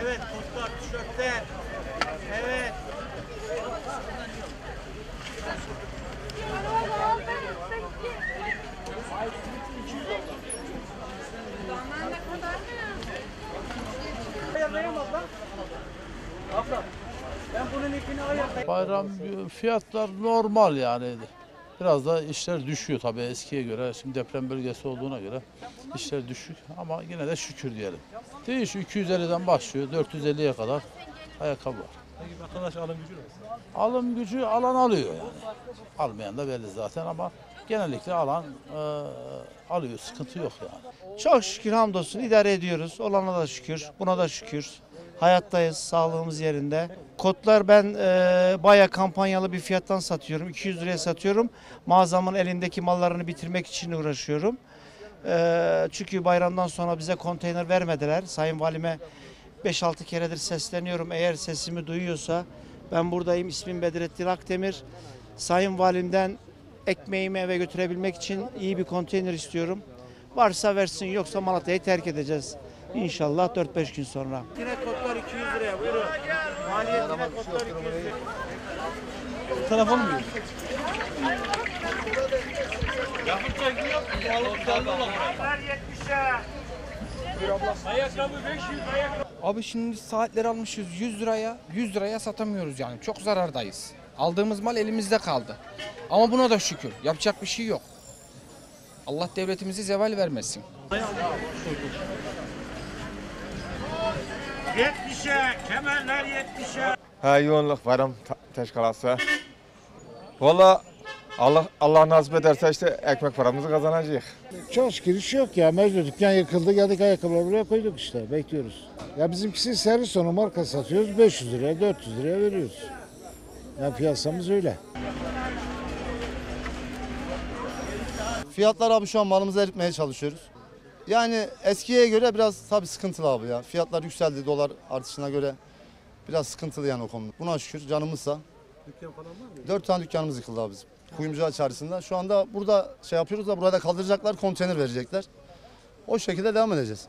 Evet kotlar tişörtler. Evet. Ayarlayamaz lan. Abla. Ben bunun ipini ayarlayayım. Bayram fiyatlar normal yani. Biraz da işler düşüyor tabii eskiye göre. Şimdi deprem bölgesi olduğuna göre işler düşük ama yine de şükür diyelim. Değişiyor 250'den başlıyor 450'ye kadar ayakkabı var. Peki vatandaş alım gücü nasıl? Alım gücü alan alıyor yani. Almayan da belli zaten ama genellikle alan e, alıyor sıkıntı yok yani. Çok şükür hamdolsun idare ediyoruz. Olana da şükür. Buna da şükür. Hayattayız. Sağlığımız yerinde. Kodlar ben e, baya kampanyalı bir fiyattan satıyorum. 200 liraya satıyorum. Mağazamın elindeki mallarını bitirmek için uğraşıyorum. E, çünkü bayramdan sonra bize konteyner vermediler. Sayın Valime 5-6 keredir sesleniyorum. Eğer sesimi duyuyorsa ben buradayım. İsmim Bedrettin Akdemir. Sayın Valimden ekmeğimi eve götürebilmek için iyi bir konteyner istiyorum. Varsa versin yoksa Malatya'yı terk edeceğiz. İnşallah 4-5 gün sonra. Yine kodlar 200 liraya buyurun. Maliyet yine kodlar 200 liraya. Telefon mu? Abi şimdi saatleri almışız 100 liraya, 100 liraya satamıyoruz yani. Çok zarardayız. Aldığımız mal elimizde kaldı. Ama buna da şükür. Yapacak bir şey yok. Allah devletimizi zeval vermesin. 70'e, kemerler 70'e. Ha yoğunluk bayram ta- teşkilatı. Valla Allah Allah nasip ederse işte ekmek paramızı kazanacağız. Çok şükür iş yok ya. Mevcut dükkan yıkıldı. Geldik ayakkabıları buraya koyduk işte. Bekliyoruz. Ya bizimkisi servis sonu marka satıyoruz. 500 liraya 400 liraya veriyoruz. Ya piyasamız öyle. Fiyatlar abi şu an malımızı eritmeye çalışıyoruz. Yani eskiye göre biraz tabii sıkıntılı abi ya. Fiyatlar yükseldi dolar artışına göre. Biraz sıkıntılı yani o konuda. Buna şükür canımızsa. Dükkan falan var mı? Dört tane dükkanımız yıkıldı abi bizim. Kuyumcu çarşısında. Şu anda burada şey yapıyoruz da burada kaldıracaklar konteyner verecekler. O şekilde devam edeceğiz.